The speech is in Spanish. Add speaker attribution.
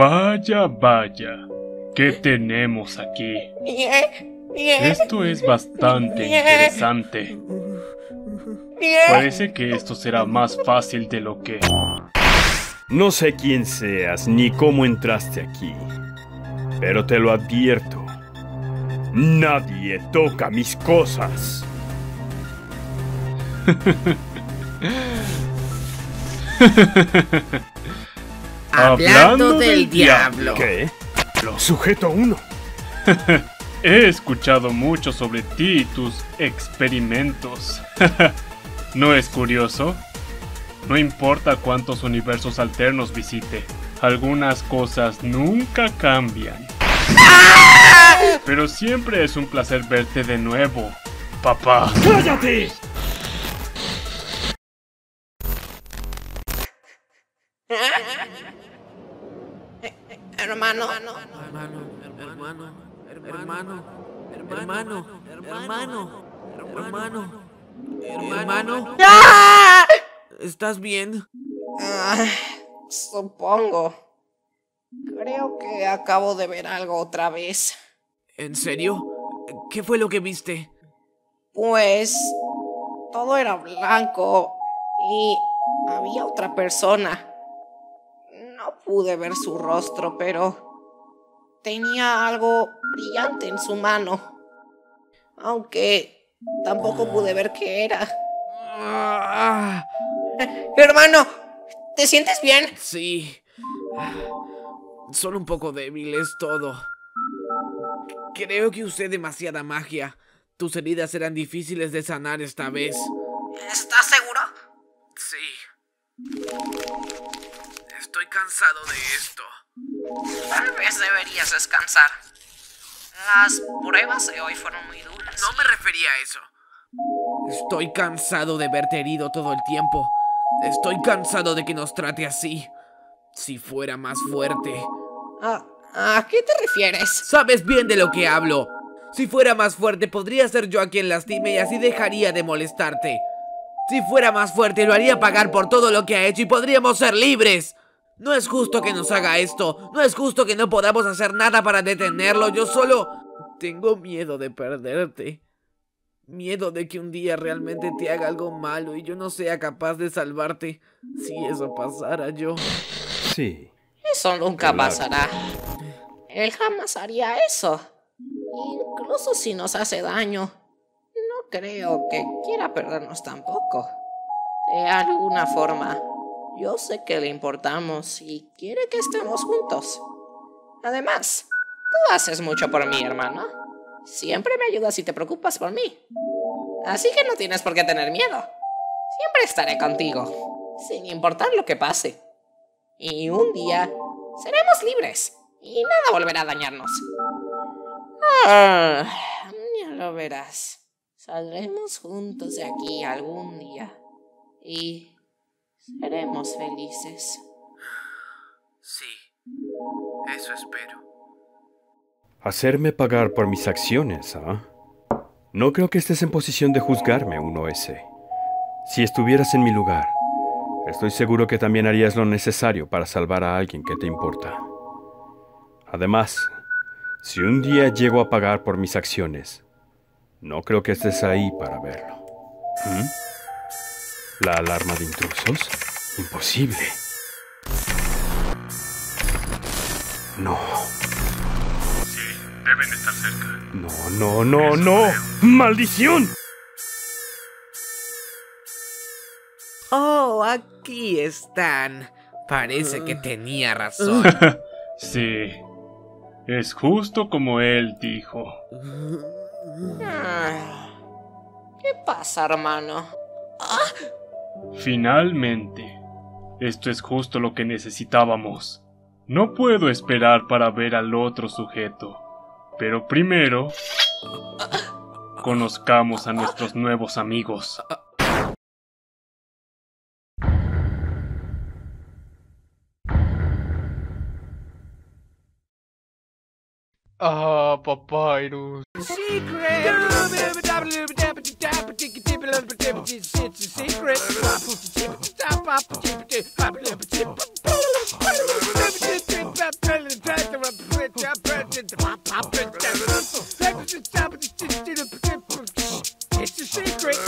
Speaker 1: Vaya, vaya. ¿Qué tenemos aquí? Esto es bastante interesante. Parece que esto será más fácil de lo que...
Speaker 2: No sé quién seas ni cómo entraste aquí, pero te lo advierto. Nadie toca mis cosas.
Speaker 3: Hablando del diablo.
Speaker 2: ¿Qué? Sujeto uno.
Speaker 1: He escuchado mucho sobre ti y tus experimentos. ¿No es curioso? No importa cuántos universos alternos visite, algunas cosas nunca cambian. Pero siempre es un placer verte de nuevo, papá.
Speaker 2: ¡Cállate!
Speaker 3: Hermano,
Speaker 4: hermano, hermano, hermano, hermano, hermano, hermano, hermano, ¿Estás bien?
Speaker 3: Supongo. Creo que acabo de ver algo otra vez.
Speaker 4: ¿En serio? ¿Qué fue lo que viste?
Speaker 3: Pues todo era blanco y había otra persona. Pude ver su rostro, pero tenía algo brillante en su mano. Aunque tampoco pude ver qué era.
Speaker 4: Ah,
Speaker 3: Hermano, ¿te sientes bien?
Speaker 4: sí. Solo un poco débil, es todo. Creo que usé demasiada magia. Tus heridas eran difíciles de sanar esta vez.
Speaker 3: ¿Estás seguro?
Speaker 4: Sí. Estoy cansado de esto.
Speaker 3: Tal vez deberías descansar. Las pruebas de hoy fueron muy duras.
Speaker 4: No me refería a eso. Estoy cansado de verte herido todo el tiempo. Estoy cansado de que nos trate así. Si fuera más fuerte.
Speaker 3: ¿A, ¿A qué te refieres?
Speaker 4: Sabes bien de lo que hablo. Si fuera más fuerte, podría ser yo a quien lastime y así dejaría de molestarte. Si fuera más fuerte, lo haría pagar por todo lo que ha hecho y podríamos ser libres. No es justo que nos haga esto. No es justo que no podamos hacer nada para detenerlo. Yo solo tengo miedo de perderte. Miedo de que un día realmente te haga algo malo y yo no sea capaz de salvarte. Si eso pasara yo.
Speaker 2: Sí.
Speaker 3: Eso nunca
Speaker 2: Claro.
Speaker 3: pasará. Él jamás haría eso. Incluso si nos hace daño. No creo que quiera perdernos tampoco. De alguna forma, yo sé que le importamos y quiere que estemos juntos. Además, tú haces mucho por mí, hermano. Siempre me ayudas y te preocupas por mí. Así que no tienes por qué tener miedo. Siempre estaré contigo, sin importar lo que pase. Y un día seremos libres y nada volverá a dañarnos. Ah, ya lo verás. Saldremos juntos de aquí algún día y seremos felices.
Speaker 4: Sí, eso espero.
Speaker 2: Hacerme pagar por mis acciones, ¿ah? No creo que estés en posición de juzgarme, 1S. Si estuvieras en mi lugar, estoy seguro que también harías lo necesario para salvar a alguien que te importa. Además, si un día llego a pagar por mis acciones, no creo que estés ahí para verlo. ¿Mm? ¿La alarma de intrusos? Imposible. No.
Speaker 1: Deben estar cerca.
Speaker 2: No, no, no, no. ¡Maldición!
Speaker 4: Oh, aquí están. Parece que tenía razón.
Speaker 1: Sí. Es justo como él dijo.
Speaker 3: Ah, ¿Qué pasa, hermano?
Speaker 1: Finalmente. Esto es justo lo que necesitábamos. No puedo esperar para ver al otro sujeto. Pero primero... Conozcamos a nuestros nuevos amigos.
Speaker 5: Ah, Papyrus.
Speaker 4: Secret.
Speaker 6: It's a secret. It's a secret.